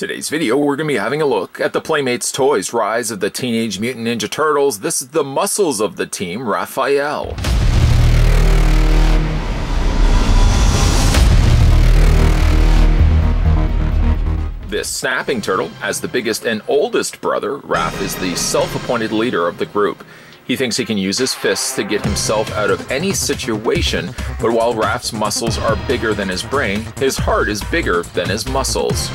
Today's video, we're going to be having a look at the Playmates Toys Rise of the Teenage Mutant Ninja Turtles. This is the muscles of the team, Raphael. This snapping turtle, as the biggest and oldest brother, Raph is the self-appointed leader of the group. He thinks he can use his fists to get himself out of any situation, but while Raph's muscles are bigger than his brain, his heart is bigger than his muscles.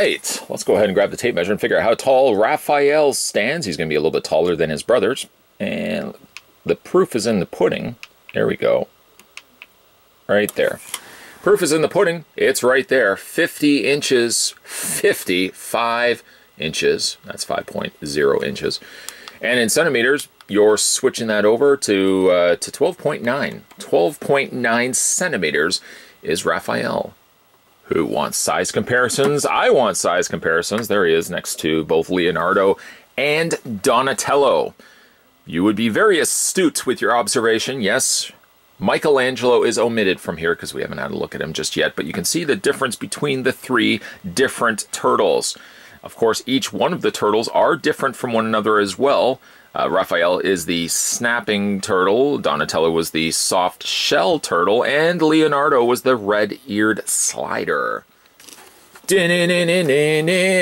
Right, let's go ahead and grab the tape measure and figure out how tall Raphael stands. He's going to be a little bit taller than his brothers. And the proof is in the pudding. There we go. Right there. Proof is in the pudding. It's right there. 50 inches, 55 inches. That's 5.0 inches. And in centimeters, you're switching that over to, uh, to 12.9. 12.9 centimeters is Raphael. Who wants size comparisons? I want size comparisons. There he is next to both Leonardo and Donatello. You would be very astute with your observation. Yes, Michelangelo is omitted from here because we haven't had a look at him just yet, but you can see the difference between the three different turtles. Of course, each one of the turtles are different from one another as well. Uh, Raphael is the snapping turtle, Donatello was the soft shell turtle, and Leonardo was the red-eared slider.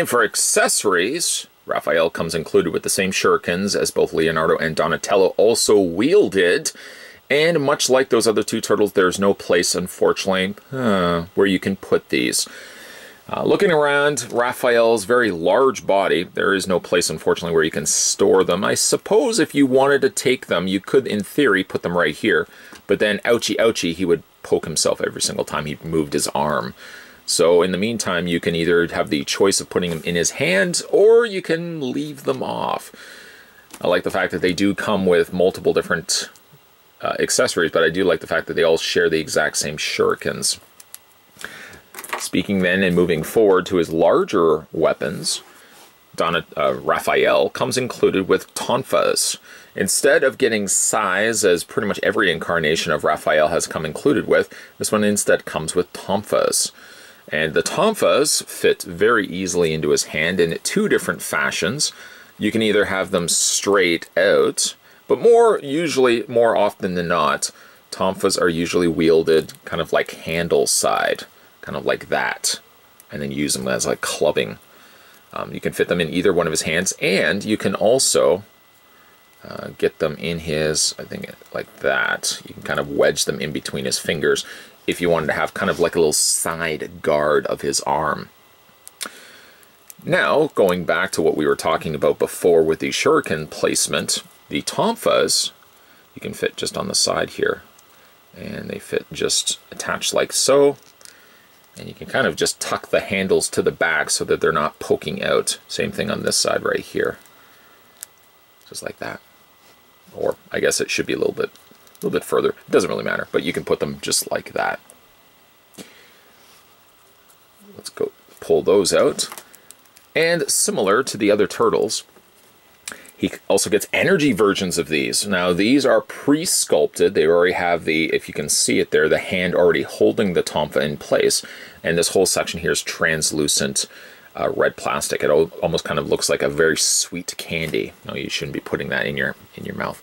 For accessories, Raphael comes included with the same shurikens as both Leonardo and Donatello also wielded. And much like those other two turtles, there's no place, unfortunately, uh, where you can put these. Uh, looking around Raphael's very large body, there is no place, unfortunately, where you can store them. I suppose if you wanted to take them, you could, in theory, put them right here. But then, ouchie, ouchie, he would poke himself every single time he moved his arm. So in the meantime, you can either have the choice of putting them in his hand, or you can leave them off. I like the fact that they do come with multiple different uh, accessories, but I do like the fact that they all share the exact same shurikens. Speaking then and moving forward to his larger weapons, Donna, uh, Raphael comes included with tonfas. Instead of getting sais, as pretty much every incarnation of Raphael has come included with, this one instead comes with tonfas. And the tonfas fit very easily into his hand in two different fashions. You can either have them straight out, but more usually, more often than not, tonfas are usually wielded kind of like handle side kind of like that, and then use them as like clubbing. Um, you can fit them in either one of his hands, and you can also uh, get them in his, I think, like that. You can kind of wedge them in between his fingers if you wanted to have kind of like a little side guard of his arm. Now, going back to what we were talking about before with the shuriken placement, the tonfas, you can fit just on the side here. And they fit just attached like so. And you can kind of just tuck the handles to the back so that they're not poking out. Same thing on this side right here. Just like that. Or I guess it should be a little bit a little bit further. It doesn't really matter, but you can put them just like that. Let's go pull those out. And similar to the other turtles, he also gets energy versions of these. Now, these are pre-sculpted. They already have the, if you can see it there, the hand already holding the tonfa in place. And this whole section here is translucent uh, red plastic. It almost kind of looks like a very sweet candy. No, you shouldn't be putting that in your, in your mouth.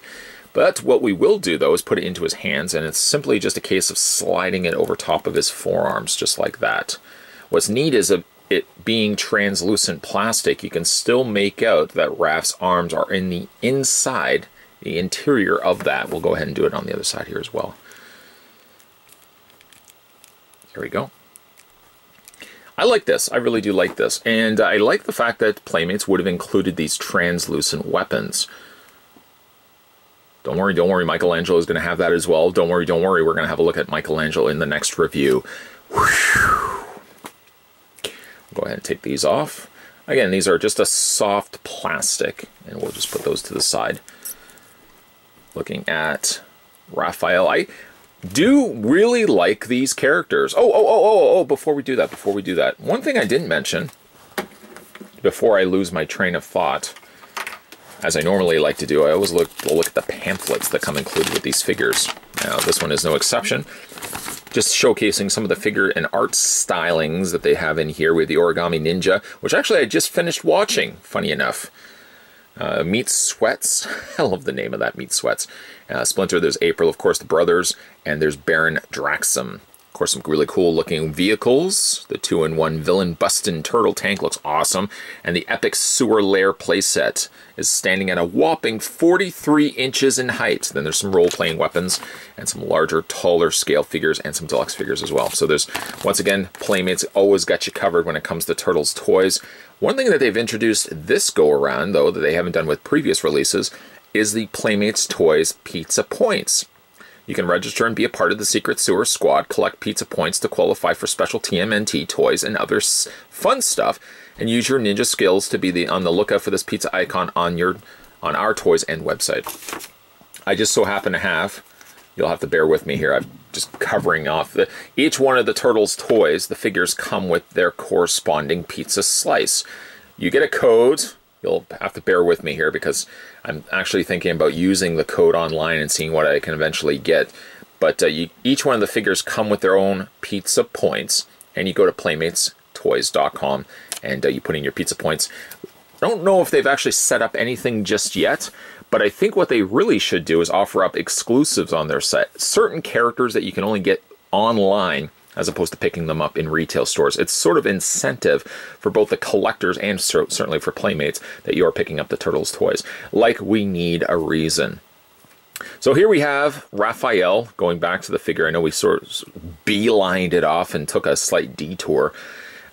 But what we will do, though, is put it into his hands, and it's simply just a case of sliding it over top of his forearms, just like that. What's neat is a, it being translucent plastic, you can still make out that Raph's arms are in the inside, the interior of that. We'll go ahead and do it on the other side here as well. Here we go. I like this. I really do like this. And I like the fact that Playmates would have included these translucent weapons. Don't worry, don't worry. Michelangelo is going to have that as well. Don't worry, don't worry. We're going to have a look at Michelangelo in the next review. Whew. Ahead and take these off. Again, these are just a soft plastic, and we'll just put those to the side. looking at Raphael. I do really like these characters. Oh, oh, oh, oh, oh, before we do that, before we do that, one thing I didn't mention before I lose my train of thought, as I normally like to do, I always look, look at the pamphlets that come included with these figures. Now, this one is no exception. Just showcasing some of the figure and art stylings that they have in here with the Origami Ninja, which actually I just finished watching, funny enough. Uh, Meat Sweats. I love the name of that, Meat Sweats. Uh, Splinter, there's April, of course, the brothers, and there's Baron Draxum. Of course, some really cool looking vehicles. The two in one villain Bustin Turtle tank looks awesome. And the epic sewer lair playset is standing at a whopping 43 inches in height. Then there's some role playing weapons and some larger, taller scale figures and some deluxe figures as well. So there's, once again, Playmates always got you covered when it comes to Turtles toys. One thing that they've introduced this go around, though, that they haven't done with previous releases, is the Playmates Toys Pizza Points. You can register and be a part of the Secret Sewer Squad, collect pizza points to qualify for special TMNT toys and other fun stuff, and use your ninja skills to be the, on the lookout for this pizza icon on your on our toys and website. I just so happen to have, you'll have to bear with me here, I'm just covering off the, each one of the Turtles toys, the figures come with their corresponding pizza slice. You get a code, you'll have to bear with me here because I'm actually thinking about using the code online and seeing what I can eventually get. But uh, you, each one of the figures come with their own pizza points, and you go to playmatestoys.com and uh, you put in your pizza points. I don't know if they've actually set up anything just yet, but I think what they really should do is offer up exclusives on their set. Certain characters that you can only get online as opposed to picking them up in retail stores. It's sort of incentive for both the collectors and certainly for playmates that you are picking up the Turtles toys. Like we need a reason. So here we have Raphael going back to the figure. I know we sort of beelined it off and took a slight detour.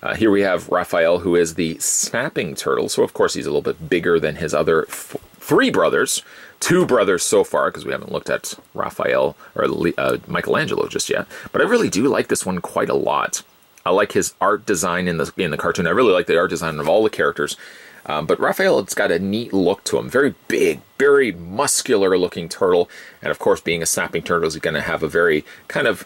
Uh, here we have Raphael, who is the snapping turtle. So, of course, he's a little bit bigger than his other three brothers, two brothers so far, because we haven't looked at Raphael or uh, Michelangelo just yet. But I really do like this one quite a lot. I like his art design in the in the cartoon. I really like the art design of all the characters. Um, but Raphael, it's got a neat look to him. Very big, very muscular looking turtle. And of course, being a snapping turtle, he's going to have a very kind of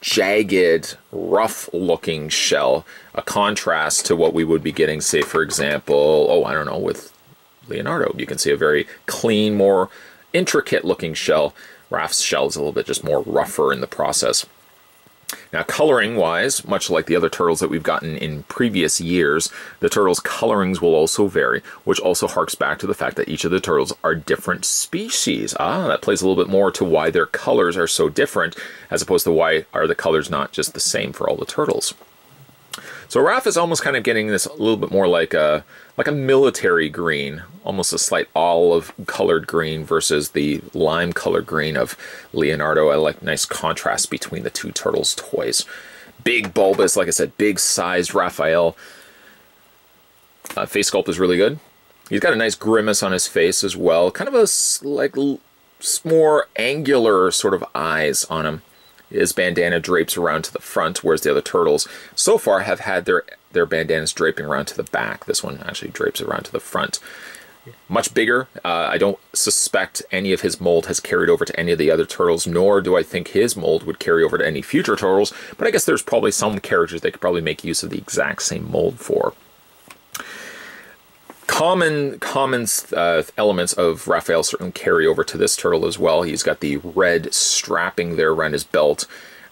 jagged, rough looking shell. A contrast to what we would be getting, say, for example, oh, I don't know, with Leonardo. You can see a very clean, more intricate looking shell. Raph's shell is a little bit just more rougher in the process. Now, coloring wise, much like the other turtles that we've gotten in previous years, the turtles' colorings will also vary, which also harks back to the fact that each of the turtles are different species. Ah, that plays a little bit more to why their colors are so different, as opposed to why are the colors not just the same for all the turtles. So Raph is almost kind of getting this a little bit more like a like a military green, almost a slight olive colored green versus the lime colored green of Leonardo. I like nice contrast between the two turtles toys. Big bulbous, like I said, big sized Raphael. Uh, face sculpt is really good. He's got a nice grimace on his face as well. Kind of a like more angular sort of eyes on him. His bandana drapes around to the front, whereas the other turtles so far have had their their bandanas draping around to the back. This one actually drapes around to the front. Much bigger. Uh, I don't suspect any of his mold has carried over to any of the other turtles, nor do I think his mold would carry over to any future turtles, but I guess there's probably some characters they could probably make use of the exact same mold for common common uh, elements of Raphael certainly carry over to this turtle as well. He's got the red strapping there around his belt.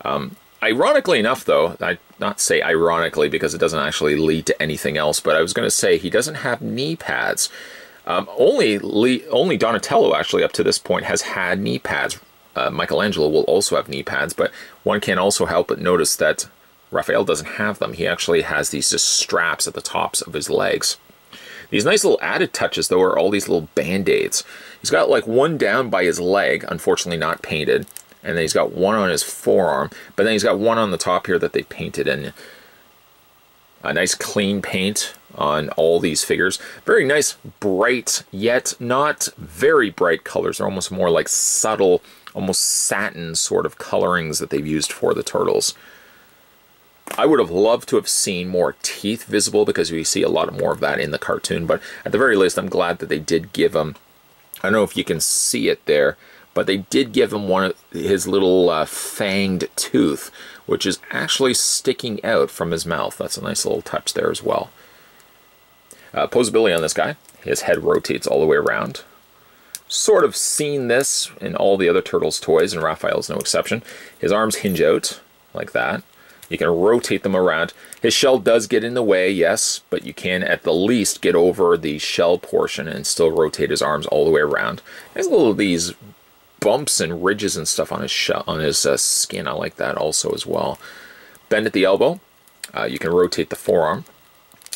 Um, ironically enough, though, I not say ironically because it doesn't actually lead to anything else, but I was going to say he doesn't have knee pads. Um, only Lee, only Donatello actually up to this point has had knee pads. Uh, Michelangelo will also have knee pads, but one can't also help but notice that Raphael doesn't have them. He actually has these just straps at the tops of his legs. These nice little added touches, though, are all these little band-aids. He's got like one down by his leg, unfortunately not painted, and then he's got one on his forearm, but then he's got one on the top here that they painted in. A nice clean paint on all these figures. Very nice, bright, yet not very bright colors. They're almost more like subtle, almost satin sort of colorings that they've used for the turtles. I would have loved to have seen more teeth visible because we see a lot more of that in the cartoon, but at the very least, I'm glad that they did give him, I don't know if you can see it there, but they did give him one of his little uh, fanged tooth, which is actually sticking out from his mouth. That's a nice little touch there as well. Uh, posability on this guy, his head rotates all the way around. Sort of seen this in all the other Turtles toys, and Raphael's no exception. His arms hinge out like that. You can rotate them around. His shell does get in the way, yes, but you can at the least get over the shell portion and still rotate his arms all the way around. There's a little of these bumps and ridges and stuff on his shell, on his uh, skin. I like that also as well. Bend at the elbow. Uh, you can rotate the forearm,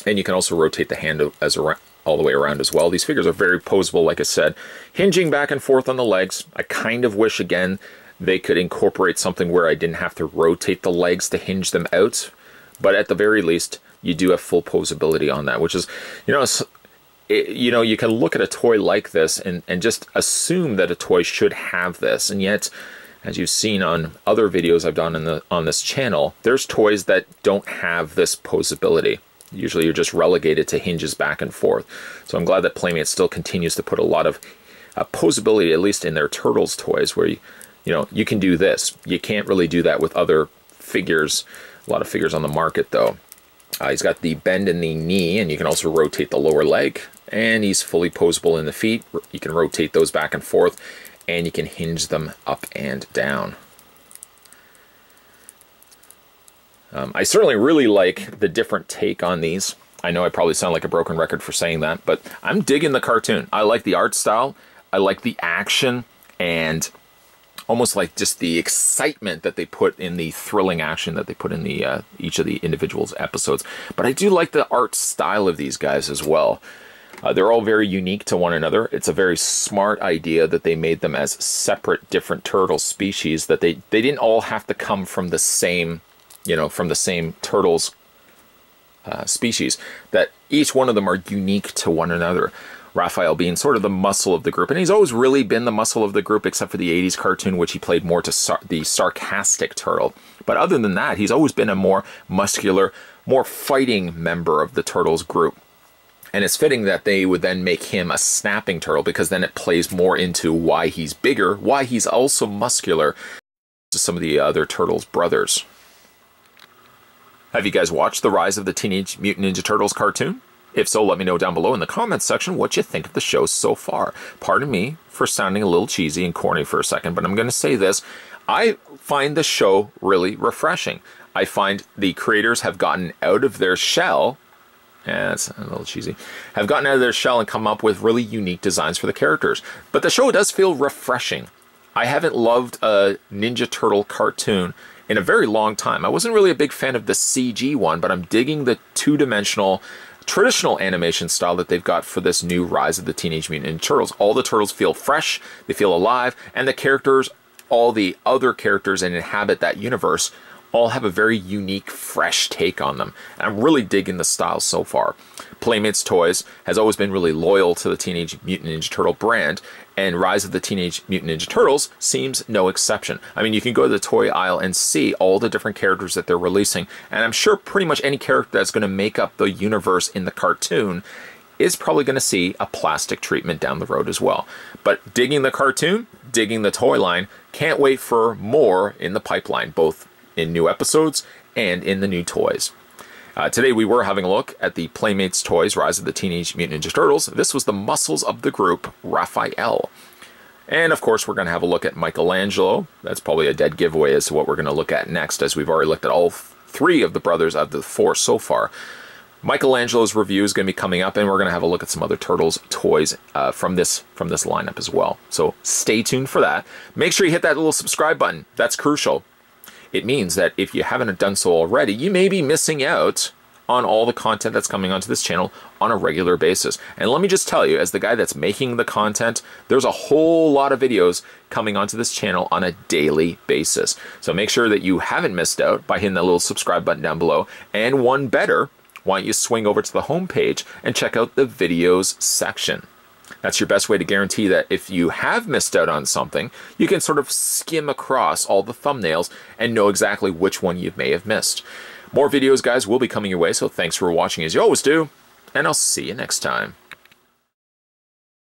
and you can also rotate the hand as around, all the way around as well. These figures are very posable, like I said, hinging back and forth on the legs. I kind of wish again they could incorporate something where I didn't have to rotate the legs to hinge them out. But at the very least, you do have full posability on that, which is, you know, it, you know, you can look at a toy like this and, and just assume that a toy should have this. And yet, as you've seen on other videos I've done in the, on this channel, there's toys that don't have this posability. Usually you're just relegated to hinges back and forth. So I'm glad that Playmate still continues to put a lot of uh, posability, at least in their Turtles toys, where you, you know, you can do this. You can't really do that with other figures. A lot of figures on the market, though. Uh, he's got the bend in the knee, and you can also rotate the lower leg. And he's fully posable in the feet. You can rotate those back and forth, and you can hinge them up and down. Um, I certainly really like the different take on these. I know I probably sound like a broken record for saying that, but I'm digging the cartoon. I like the art style. I like the action, and almost like just the excitement that they put in the thrilling action that they put in the uh, each of the individuals episodes. But I do like the art style of these guys as well. Uh, they're all very unique to one another. It's a very smart idea that they made them as separate, different turtle species. That they they didn't all have to come from the same, you know, from the same turtles uh, species. That each one of them are unique to one another. Raphael being sort of the muscle of the group. And he's always really been the muscle of the group, except for the 80s cartoon, which he played more to sar the sarcastic turtle. But other than that, he's always been a more muscular, more fighting member of the Turtles group. And it's fitting that they would then make him a snapping turtle because then it plays more into why he's bigger, why he's also muscular to some of the other Turtles brothers. Have you guys watched The Rise of the Teenage Mutant Ninja Turtles cartoon? If so, let me know down below in the comments section what you think of the show so far. Pardon me for sounding a little cheesy and corny for a second, but I'm going to say this. I find the show really refreshing. I find the creators have gotten out of their shell yeah, that's a little cheesy. Have gotten out of their shell and come up with really unique designs for the characters. But the show does feel refreshing. I haven't loved a Ninja Turtle cartoon in a very long time. I wasn't really a big fan of the CG one, but I'm digging the two-dimensional traditional animation style that they've got for this new Rise of the Teenage Mutant Ninja Turtles. All the turtles feel fresh, they feel alive, and the characters, all the other characters that inhabit that universe, all have a very unique, fresh take on them. And I'm really digging the style so far. Playmates Toys has always been really loyal to the Teenage Mutant Ninja Turtle brand, and Rise of the Teenage Mutant Ninja Turtles seems no exception. I mean, you can go to the toy aisle and see all the different characters that they're releasing, and I'm sure pretty much any character that's going to make up the universe in the cartoon is probably going to see a plastic treatment down the road as well. But digging the cartoon, digging the toy line, can't wait for more in the pipeline, both in new episodes and in the new toys. Uh, today we were having a look at the Playmates Toys Rise of the Teenage Mutant Ninja Turtles. This was the muscles of the group, Raphael. And of course, we're going to have a look at Michelangelo. That's probably a dead giveaway as to what we're going to look at next, as we've already looked at all three of the brothers out of the four so far. Michelangelo's review is going to be coming up, and we're going to have a look at some other Turtles toys uh, from this from this lineup as well. So stay tuned for that. Make sure you hit that little subscribe button. That's crucial. It means that if you haven't done so already, you may be missing out on all the content that's coming onto this channel on a regular basis. And let me just tell you, as the guy that's making the content, there's a whole lot of videos coming onto this channel on a daily basis. So make sure that you haven't missed out by hitting that little subscribe button down below. And one better, why don't you swing over to the homepage and check out the videos section. That's your best way to guarantee that if you have missed out on something, you can sort of skim across all the thumbnails and know exactly which one you may have missed. More videos, guys, will be coming your way, so thanks for watching as you always do, and I'll see you next time.